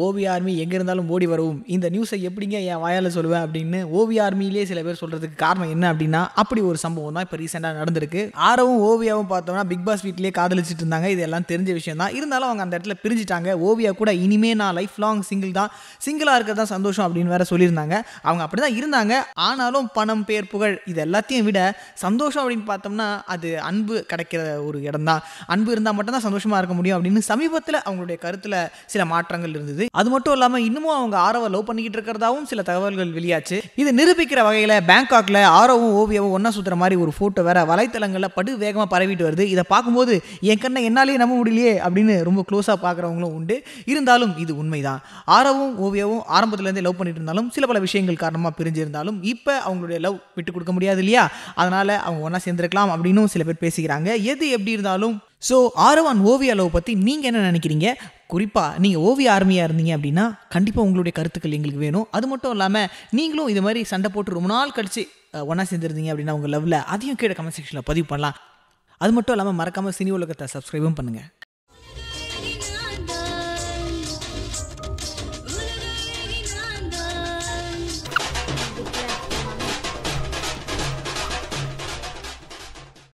ஓவிய ஆர்மி எங்கே இருந்தாலும் ஓடி வரவும். இந்த நியூஸை எப்படிங்க என் வாயால் சொல்லுவேன் அப்படின்னு ஓவிய ஆர்மியிலே சில பேர் சொல்கிறதுக்கு காரணம் என்ன அப்படின்னா அப்படி ஒரு சம்பவம் தான் இப்போ ரீசெண்டாக நடந்திருக்கு. ஆரவும் ஓவியாவும் பார்த்தோம்னா பிக் பாஸ் வீட்லேயே காதலிச்சிட்டு இருந்தாங்க. இது எல்லாம் தெரிஞ்ச விஷயம் தான். இருந்தாலும் அவங்க அந்த இடத்துல பிரிஞ்சிட்டாங்க. ஓவியா கூட இனிமே நான் லைஃப் லாங் சிங்கிள் தான் சிங்கிளாக இருக்கிறது தான் சந்தோஷம் அப்படின்னு வேற சொல்லியிருந்தாங்க. அவங்க அப்படி தான் இருந்தாங்க. ஆனாலும் பணம் பேர் புகழ் இது எல்லாத்தையும் விட சந்தோஷம் அப்படின்னு பார்த்தோம்னா அது அன்பு கிடைக்கிற ஒரு இடம் தான் அன்பு இருந்தால் மட்டும்தான் சந்தோஷமாக இருக்க முடியும் அப்படின்னு சமீபத்தில் அவங்களுடைய கருத்தில் சில மாற்றங்கள் இருந்தது. அது மட்டும் இல்லாமல் இன்னமும் அவங்க ஆரவை லவ் பண்ணிக்கிட்டு இருக்கிறதாவும் சில தகவல்கள் வெளியாச்சு. இது நிரூபிக்கிற வகையில் பேங்காக்ல ஆரவும் ஓவியாவும் ஒன்றா சுற்றுற மாதிரி ஒரு ஃபோட்டோ வேற வலைத்தளங்களில் படு வேகமாக பரவிட்டு வருது. இதை பார்க்கும்போது என் கண்ணை என்னாலேயே நம்ப முடியலையே அப்படின்னு ரொம்ப க்ளோஸாக பார்க்குறவங்களும் உண்டு. இருந்தாலும் இது உண்மைதான். ஆரவும் ஓவியாவும் ஆரம்பத்துலேருந்தே லவ் பண்ணிட்டு இருந்தாலும் சில பல விஷயங்கள் காரணமாக பிரிஞ்சிருந்தாலும் இப்போ அவங்களுடைய லவ் விட்டு கொடுக்க முடியாது இல்லையா? அதனால் அவங்க ஒன்றா சேர்ந்துருக்கலாம் அப்படின்னும் சில பேர் பேசிக்கிறாங்க. எது எப்படி இருந்தாலும் ஸோ ஆரவான் ஓவிய லவ் பற்றி நீங்கள் என்ன நினைக்கிறீங்க? குறிப்பாக நீங்கள் ஓவிய ஆர்மியாக இருந்தீங்க அப்படின்னா கண்டிப்பாக உங்களுடைய கருத்துக்கள் எங்களுக்கு வேணும். அது மட்டும் இல்லாமல் நீங்களும் இது மாதிரி சண்டை போட்டு ரொம்ப நாள் கழித்து ஒன்றா சேர்ந்துருந்தீங்க அப்படின்னா உங்கள் லவ்வில் அதையும் கீழே கமெண்ட் செக்ஷனில் பதிவு பண்ணலாம். அது மட்டும் இல்லாமல் மறக்காமல் சினி உலகத்தை சப்ஸ்கிரைபும் பண்ணுங்கள்